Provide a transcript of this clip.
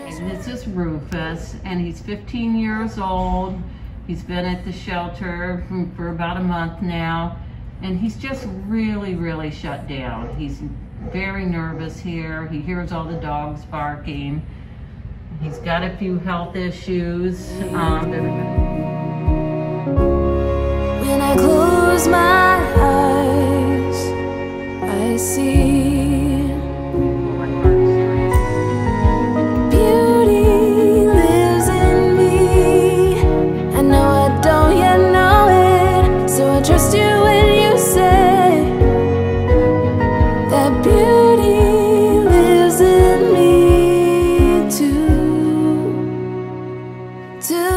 And this is Rufus, and he's 15 years old. He's been at the shelter for about a month now, and he's just really, really shut down. He's very nervous here. He hears all the dogs barking. He's got a few health issues. Um, when I close my eyes, I see. do